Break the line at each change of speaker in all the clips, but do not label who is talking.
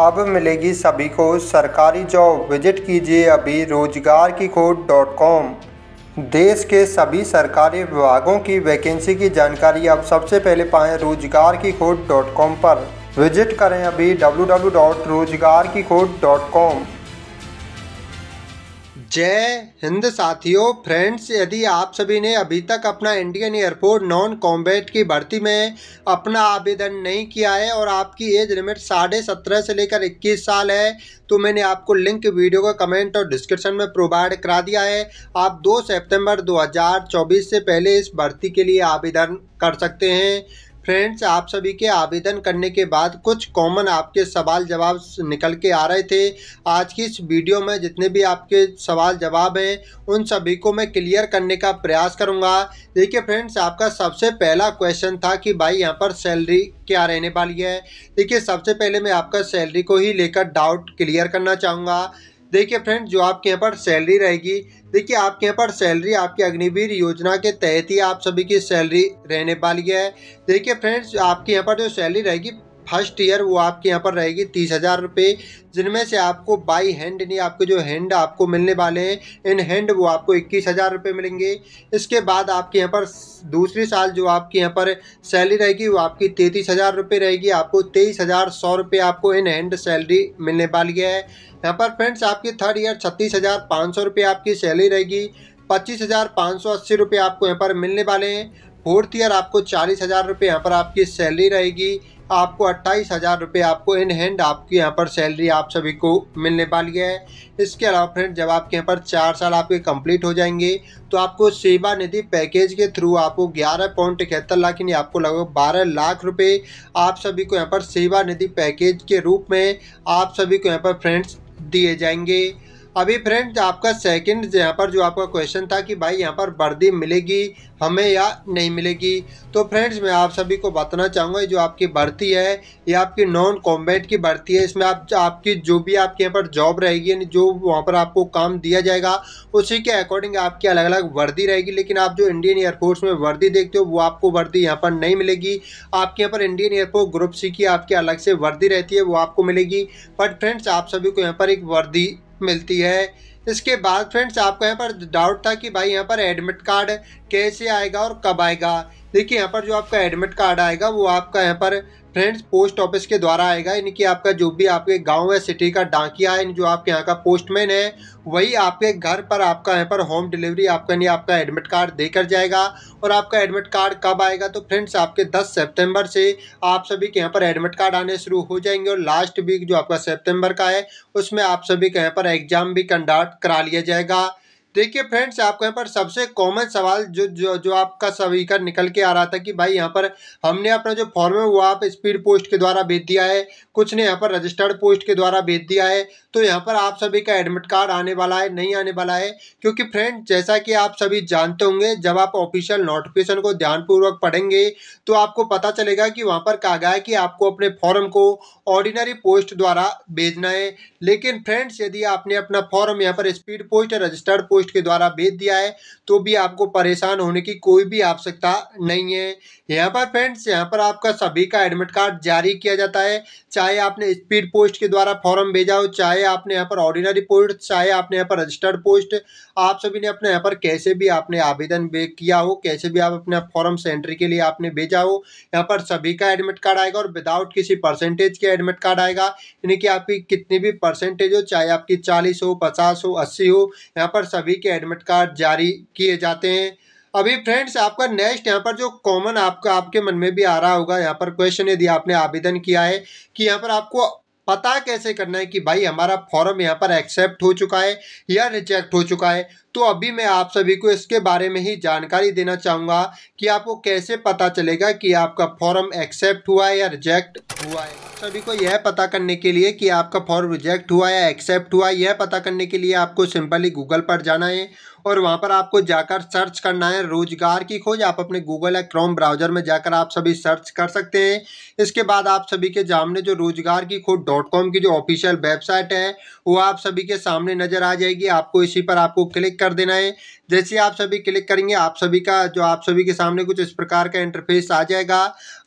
अब मिलेगी सभी को सरकारी जॉब। विज़िट कीजिए अभी रोज़गार की खोज डॉट कॉम। देश के सभी सरकारी विभागों की वैकेंसी की जानकारी आप सबसे पहले पाएँ रोज़गार की खोज डॉट कॉम पर। विज़िट करें अभी डब्ल्यू डब्ल्यू डॉट रोज़गार की खोज डॉट कॉम। जय हिंद साथियों फ्रेंड्स यदि आप सभी ने अभी तक अपना इंडियन एयरफोर्स नॉन कॉम्बैट की भर्ती में अपना आवेदन नहीं किया है और आपकी एज लिमिट साढ़े सत्रह से लेकर इक्कीस साल है तो मैंने आपको लिंक वीडियो का कमेंट और डिस्क्रिप्शन में प्रोवाइड करा दिया है। आप 2 सितंबर 2024 से पहले इस भर्ती के लिए आवेदन कर सकते हैं। फ्रेंड्स, आप सभी के आवेदन करने के बाद कुछ कॉमन आपके सवाल जवाब निकल के आ रहे थे। आज की इस वीडियो में जितने भी आपके सवाल जवाब हैं, उन सभी को मैं क्लियर करने का प्रयास करूँगा। देखिए फ्रेंड्स, आपका सबसे पहला क्वेश्चन था कि भाई यहाँ पर सैलरी क्या रहने वाली है। देखिए, सबसे पहले मैं आपका सैलरी को ही लेकर डाउट क्लियर करना चाहूँगा। देखिए फ्रेंड जो आपके यहाँ पर सैलरी रहेगी, देखिए आपके यहाँ पर सैलरी आपकी अग्निवीर योजना के तहत ही आप सभी की सैलरी रहने वाली है। देखिए फ्रेंड्स आपके यहाँ पर जो सैलरी रहेगी फ़र्स्ट ईयर वो आपके यहाँ पर रहेगी तीस हज़ार रुपये, जिनमें से आपको बाई हैंड नहीं आपके जो हैंड आपको मिलने वाले हैं इन हैंड वो आपको इक्कीस हज़ार रुपये मिलेंगे। इसके बाद आपके यहाँ पर दूसरी साल जो आपके यहाँ पर सैलरी रहेगी, वो आपकी तैंतीस हज़ार रुपये रहेगी, आपको तेईस हज़ार सौ रुपये आपको इन हैंड सैलरी मिलने वाली है। यहाँ पर फ्रेंड्स आपकी थर्ड ईयर छत्तीस हज़ार पाँच सौ रुपये आपकी सैलरी रहेगी। पच्चीस हज़ार पाँच सौ अस्सी रुपये आपको यहाँ पर मिलने वाले हैं। फोर्थ ईयर आपको चालीस हज़ार रुपये यहाँ पर आपकी सैलरी रहेगी। आपको अट्ठाईस हज़ार रुपये आपको इन हैंड आपकी यहाँ पर सैलरी आप सभी को मिलने वाली है। इसके अलावा फ्रेंड जब आपके यहाँ पर चार साल आपके कंप्लीट हो जाएँगे तो आपको सेवा निधि पैकेज के थ्रू आपको ग्यारह पॉइंट इकहत्तर लाख यानी आपको लगभग बारह लाख रुपये आप सभी को यहाँ पर सेवा निधि पैकेज के रूप में आप सभी को यहाँ पर फ्रेंड्स दिए जाएँगे। अभी फ्रेंड्स आपका सेकंड यहाँ पर जो आपका क्वेश्चन था कि भाई यहाँ पर वर्दी मिलेगी हमें या नहीं मिलेगी? तो फ्रेंड्स मैं आप सभी को बताना चाहूँगा, जो आपकी भर्ती है, ये आपकी नॉन कॉम्बैट की भर्ती है। इसमें आप, आपकी जो भी आपके यहाँ पर जॉब रहेगी, यानी जो वहाँ पर आपको काम दिया जाएगा, उसी के अकॉर्डिंग आपकी अलग अलग वर्दी रहेगी। लेकिन आप जो इंडियन एयरफोर्स में वर्दी देखते हो, वो आपको वर्दी यहाँ पर नहीं मिलेगी। आपके यहाँ पर इंडियन एयरफोर्स ग्रुप सी की आपकी अलग से वर्दी रहती है, वो आपको मिलेगी। बट फ्रेंड्स आप सभी को यहाँ पर एक वर्दी मिलती है। इसके बाद फ्रेंड्स, आपको यहाँ पर डाउट था कि भाई यहाँ पर एडमिट कार्ड कैसे आएगा और कब आएगा। देखिए, यहाँ पर जो आपका एडमिट कार्ड आएगा, वो आपका यहाँ पर फ्रेंड्स, पोस्ट ऑफ़िस के द्वारा आएगा। यानी कि आपका जो भी आपके गाँव है सिटी का डाकिया है जो आपके यहाँ का पोस्टमैन है, वही आपके घर पर, आपका यहाँ पर होम डिलीवरी, आपका नहीं आपका एडमिट कार्ड देकर जाएगा। और आपका एडमिट कार्ड कब आएगा? तो फ्रेंड्स, आपके 10 सितंबर से आप सभी के यहाँ पर एडमिट कार्ड आने शुरू हो जाएँगे। और लास्ट वीक जो आपका सितंबर का है, उसमें आप सभी के यहाँ पर एग्ज़ाम भी कंडक्ट करा लिया जाएगा। देखिए फ्रेंड्स आपको यहाँ पर सबसे कॉमन सवाल जो जो जो आपका सभी का निकल के आ रहा था कि भाई यहाँ पर हमने अपना जो फॉर्म है वो आप स्पीड पोस्ट के द्वारा भेज दिया है, कुछ ने यहाँ पर रजिस्टर्ड पोस्ट के द्वारा भेज दिया है तो यहाँ पर आप सभी का एडमिट कार्ड आने वाला है, नहीं आने वाला है, क्योंकि फ्रेंड जैसा कि आप सभी जानते होंगे, जब आप ऑफिशियल नोटिफिकेशन को ध्यानपूर्वक पढ़ेंगे तो आपको पता चलेगा कि वहाँ पर कहा गया है कि आपको अपने फॉर्म को ऑर्डिनरी पोस्ट द्वारा भेजना है, लेकिन फ्रेंड्स यदि आपने अपना फॉर्म यहाँ पर स्पीड पोस्ट रजिस्टर्ड पोस्ट के द्वारा भेज दिया है तो भी आपको परेशान होने की कोई भी आवश्यकता नहीं है। यहाँ पर फ्रेंड्स यहाँ पर आपका सभी का एडमिट कार्ड जारी किया जाता है। चाहे आपने स्पीड पोस्ट के द्वारा फॉर्म भेजा हो, चाहे आपने यहाँ पर ऑर्डिनरी पोस्ट चाहे आपने यहाँ पर रजिस्टर्ड पोस्ट आप सभी ने अपने यहाँ पर कैसे भी आपने आवेदन किया हो, कैसे भी आप अपने फॉर्म सेंट्री के लिए आपने भेजा हो, यहाँ पर सभी का एडमिट कार्ड आएगा और विदाउट किसी परसेंटेज के एडमिट कार्ड आएगा। यानी कि आपकी कितनी भी परसेंटेज हो, चाहे आपकी चालीस हो, पचास हो, अस्सी हो, यहाँ पर सभी के एडमिट कार्ड जारी किए जाते हैं। अभी फ्रेंड्स आपका नेक्स्ट यहाँ पर जो कॉमन आपका, आपके मन में भी आ रहा होगा, यहाँ पर क्वेश्चन यदि आपने आवेदन किया है कि यहाँ पर आपको पता कैसे करना है कि भाई हमारा फॉर्म यहाँ पर एक्सेप्ट हो चुका है या रिजेक्ट हो चुका है तो अभी मैं आप सभी को इसके बारे में ही जानकारी देना चाहूँगा कि आपको कैसे पता चलेगा कि आपका फॉर्म एक्सेप्ट हुआ है या रिजेक्ट हुआ है। सभी को यह पता करने के लिए कि आपका फॉर्म रिजेक्ट हुआ या एक्सेप्ट हुआ, यह पता करने के लिए आपको सिंपली गूगल पर जाना है और वहाँ पर आपको जाकर सर्च करना है रोज़गार की खोज। आप अपने गूगल या क्रोम ब्राउज़र में जाकर आप सभी सर्च कर सकते हैं। इसके बाद आप सभी के सामने जो रोज़गार की खोज डॉट कॉम की जो ऑफिशियल वेबसाइट है, वो आप सभी के सामने नज़र आ जाएगी। आपको इसी पर आपको क्लिक कर देना है। जैसे आप सभी क्लिक करेंगे, आप सभी का, जो आप सभी के सामने कुछ इस प्रकार का इंटरफेस आ जाएगा।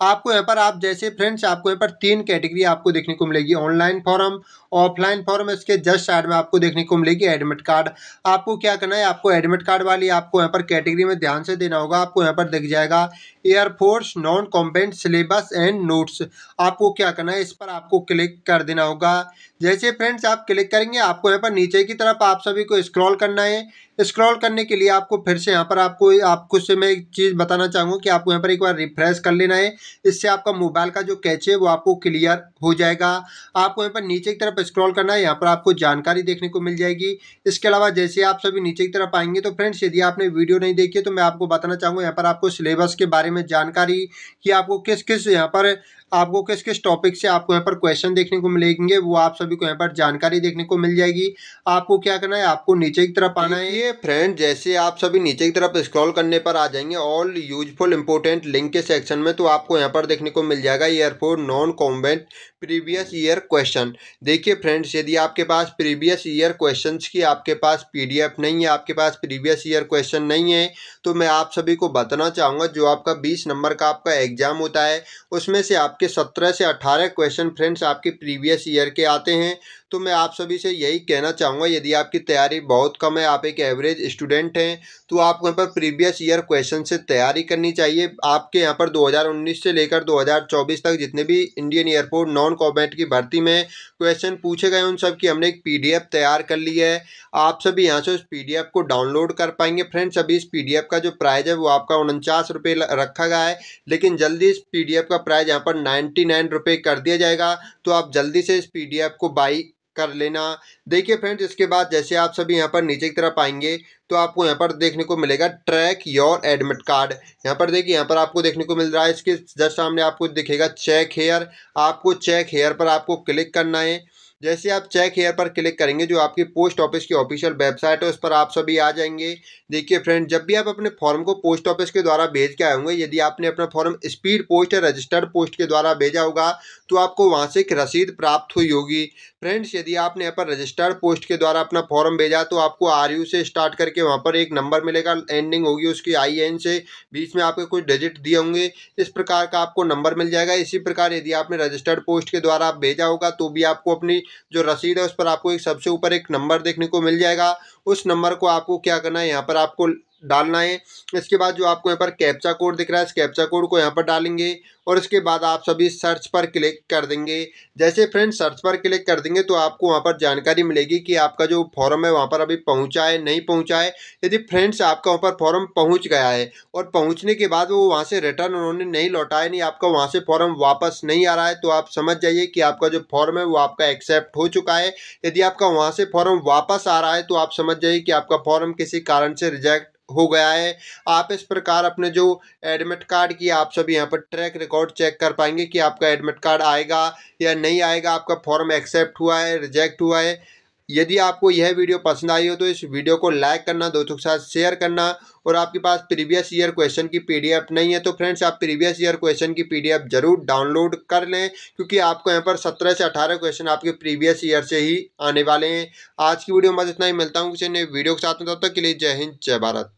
आपको यहाँ पर, आप जैसे फ्रेंड्स आपको यहाँ पर तीन कैटेगरी आपको देखने को मिलेगी। ऑनलाइन फॉर्म ऑफलाइन फॉर्म है इसके जस्ट साइड में आपको देखने को मिलेगी एडमिट कार्ड आपको क्या करना है, आपको एडमिट कार्ड वाली आपको यहाँ पर कैटेगरी में ध्यान से देना होगा, आपको यहाँ पर दिख जाएगा air force non combatant syllabus and notes आपको क्या करना है, इस पर आपको क्लिक कर देना होगा। जैसे फ्रेंड्स आप क्लिक करेंगे, आपको यहाँ पर नीचे की तरफ़ आप सभी को स्क्रॉल करना है। स्क्रॉल करने के लिए आपको फिर से यहाँ पर आपको आपको से मैं एक चीज़ बताना चाहूँगा कि आपको यहाँ पर एक बार रिफ्रेश कर लेना है। इससे आपका मोबाइल का जो कैच है वो आपको क्लियर हो जाएगा। आपको यहाँ पर नीचे की तरफ़ स्क्रॉल करना है, यहाँ पर आपको जानकारी देखने को मिल जाएगी। इसके अलावा जैसे आप सभी नीचे की तरफ़ आएँगे तो फ्रेंड्स यदि आपने वीडियो नहीं देखी तो मैं आपको बताना चाहूँगा, यहाँ पर आपको सिलेबस के बारे में जानकारी कि आपको किस किस यहाँ पर आपको किस किस टॉपिक से आपको यहाँ पर क्वेश्चन देखने को मिलेंगे, वो आप सभी को यहाँ पर जानकारी देखने को मिल जाएगी। आपको क्या करना है? आपको नीचे की तरफ़ आना है। ये फ्रेंड जैसे आप सभी नीचे की तरफ़ स्क्रॉल करने पर आ जाएँगे ऑल यूजफुल इंपोर्टेंट लिंक के सेक्शन में तो आपको यहाँ पर देखने को मिल जाएगा airport non combatant previous year question देखिए फ्रेंड्स यदि आपके पास प्रीवियस ईयर क्वेश्चंस की आपके पास पीडीएफ नहीं है, आपके पास प्रीवियस ईयर क्वेश्चन नहीं है तो मैं आप सभी को बताना चाहूँगा, जो आपका बीस नंबर का आपका एग्ज़ाम होता है, उसमें से आपके सत्रह से अठारह क्वेश्चन फ्रेंड्स आपके प्रीवियस ईयर के आते हैं। तो मैं आप सभी से यही कहना चाहूँगा, यदि आपकी तैयारी बहुत कम है, आप एक एवरेज स्टूडेंट हैं तो आपको यहाँ पर प्रीवियस ईयर क्वेश्चन से तैयारी करनी चाहिए। आपके यहाँ पर 2019 से लेकर 2024 तक जितने भी इंडियन एयरपोर्ट नॉन कॉमेंट की भर्ती में क्वेश्चन पूछे गए उन सब की हमने एक पी तैयार कर ली है। आप सभी यहाँ से उस पी को डाउनलोड कर पाएँगे। फ्रेंड्स अभी इस पीडीएफ का जो प्राइज़ है, वो आपका उनचास रखा गया है, लेकिन जल्दी इस पीडीएफ का प्राइज़ यहाँ पर नाइन्टी कर दिया जाएगा। तो आप जल्दी से इस पीडीएफ को बाई कर लेना। देखिए फ्रेंड्स इसके बाद जैसे आप सभी यहाँ पर नीचे की तरफ़ आएँगे तो आपको यहाँ पर देखने को मिलेगा ट्रैक योर एडमिट कार्ड यहाँ पर देखिए, यहाँ पर आपको देखने को मिल रहा है, इसके जस्ट सामने आपको दिखेगा चेक हेयर आपको चेक हेयर पर आपको क्लिक करना है। जैसे आप चेक हेयर पर क्लिक करेंगे, जो आपकी पोस्ट ऑफ़िस की ऑफिशियल वेबसाइट है, उस पर आप सभी आ जाएँगे। देखिए फ्रेंड जब भी आप अपने फॉर्म को पोस्ट ऑफ़िस के द्वारा भेज के आए होंगे, यदि आपने अपना फॉर्म स्पीड पोस्ट या रजिस्टर्ड पोस्ट के द्वारा भेजा होगा तो आपको वहाँ से एक रसीद प्राप्त हुई होगी। फ्रेंड्स यदि आपने यहाँ पर रजिस्टर्ड पोस्ट के द्वारा अपना फॉर्म भेजा तो आपको आर से स्टार्ट करके वहाँ पर एक नंबर मिलेगा एंडिंग होगी उसकी आई से। बीच में आपके कुछ डिजिट दिए होंगे, इस प्रकार का आपको नंबर मिल जाएगा। इसी प्रकार यदि आपने रजिस्टर्ड पोस्ट के द्वारा आप भेजा होगा तो भी आपको अपनी जो रसीद है उस पर आपको एक सबसे ऊपर एक नंबर देखने को मिल जाएगा। उस नंबर को आपको क्या करना है? यहाँ पर आपको डालना है। इसके बाद जो आपको यहाँ पर कैप्चा कोड दिख रहा है, इस कैप्चा कोड को यहाँ पर डालेंगे और इसके बाद आप सभी सर्च पर क्लिक कर देंगे। जैसे फ्रेंड सर्च पर क्लिक कर देंगे तो आपको वहाँ पर जानकारी मिलेगी कि आपका जो फॉर्म है वहाँ पर अभी पहुँचा है, नहीं पहुँचा है। यदि फ्रेंड्स आपका वहाँ पर फॉर्म पहुँच गया है और पहुँचने के बाद वो वहाँ से रिटर्न उन्होंने नहीं लौटाया नहीं आपका वहाँ से फॉर्म वापस नहीं आ रहा है तो आप समझ जाइए कि आपका जो फॉर्म है वो आपका एक्सेप्ट हो चुका है। यदि आपका वहाँ से फॉर्म वापस आ रहा है तो आप समझ जाइए कि आपका फॉर्म किसी कारण से रिजेक्ट हो गया है। आप इस प्रकार अपने जो एडमिट कार्ड की आप सभी यहाँ पर ट्रैक रिकॉर्ड चेक कर पाएँगे कि आपका एडमिट कार्ड आएगा या नहीं आएगा, आपका फॉर्म एक्सेप्ट हुआ है रिजेक्ट हुआ है। यदि आपको यह वीडियो पसंद आई हो तो इस वीडियो को लाइक करना, दोस्तों के साथ शेयर करना और आपके पास प्रीवियस ईयर क्वेश्चन की पीडीएफ नहीं है तो फ्रेंड्स आप प्रीवियस ईयर क्वेश्चन की पीडीएफ ज़रूर डाउनलोड कर लें क्योंकि आपको यहाँ पर सत्रह से अठारह क्वेश्चन आपके प्रीवियस ईयर से ही आने वाले हैं। आज की वीडियो में इतना ही। मिलता हूँ किसी ने वीडियो के साथ। में तब तक के लिए जय हिंद, जय भारत।